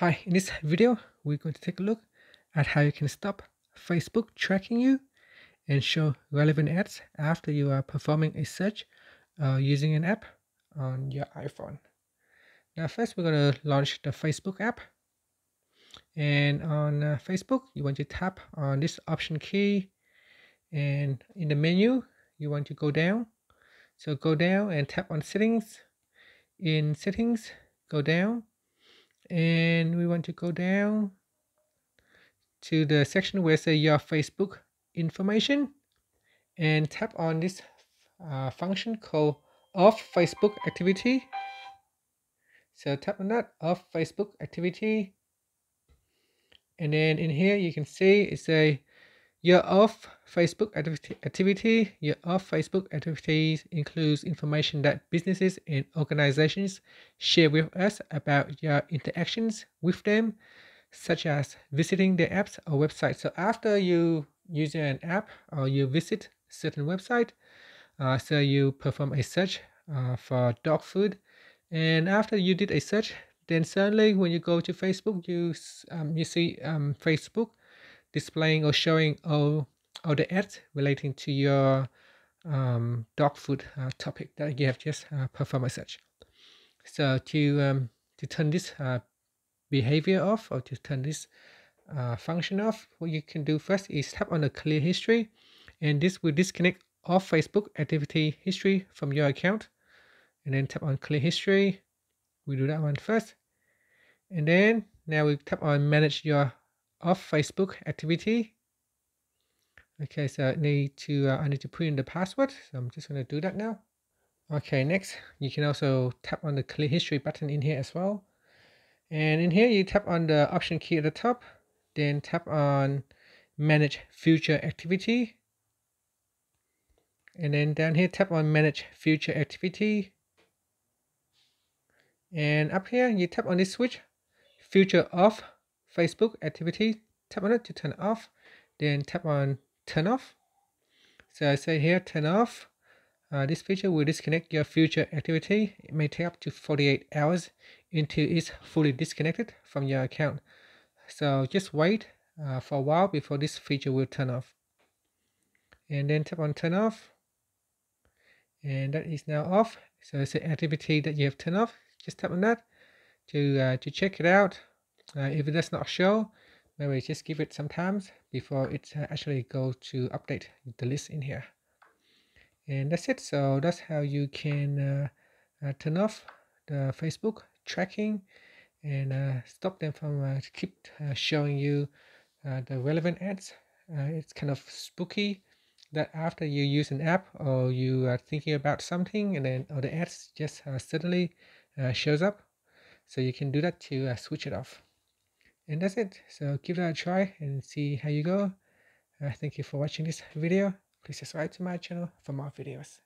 Hi, in this video, we're going to take a look at how you can stop Facebook tracking you and show relevant ads after you are performing a search uh, using an app on your iPhone. Now, first, we're going to launch the Facebook app. And on uh, Facebook, you want to tap on this option key. And in the menu, you want to go down. So go down and tap on settings. In settings, go down and we want to go down to the section where say your Facebook information and tap on this uh, function called off Facebook activity. So tap on that off Facebook activity. And then in here you can see it's a your off Facebook activity. Your off Facebook activities includes information that businesses and organizations share with us about your interactions with them, such as visiting their apps or websites. So after you use an app or you visit certain website, uh, so you perform a search uh, for dog food, and after you did a search, then suddenly when you go to Facebook, you um, you see um, Facebook displaying or showing all, all the ads relating to your um, dog food uh, topic that you have just uh, performed a search. So to um, to turn this uh, behavior off or to turn this uh, function off, what you can do first is tap on the clear history, and this will disconnect all Facebook activity history from your account. And then tap on clear history. We do that one first, and then now we tap on manage your of Facebook activity. Okay, so I need to uh, I need to put in the password. So I'm just going to do that now. Okay, next you can also tap on the clear history button in here as well. And in here you tap on the option key at the top, then tap on manage future activity. And then down here tap on manage future activity. And up here you tap on this switch, future off Facebook activity, tap on it to turn it off, then tap on turn off. So I say here turn off. Uh, this feature will disconnect your future activity. It may take up to 48 hours until it's fully disconnected from your account. So just wait uh, for a while before this feature will turn off. And then tap on turn off. And that is now off. So it's an activity that you have turned off. Just tap on that to, uh, to check it out. Uh, if it does not show, maybe just give it some time before it uh, actually go to update the list in here. And that's it. So that's how you can uh, uh turn off the Facebook tracking and uh, stop them from uh, keep showing you the relevant ads. it's kind of spooky that after you use an app or you are thinking about something and then all the ads just suddenly shows up. So you can do that to switch it off and that's it. So give that a try and see how you go. Uh, thank you for watching this video. Please subscribe to my channel for more videos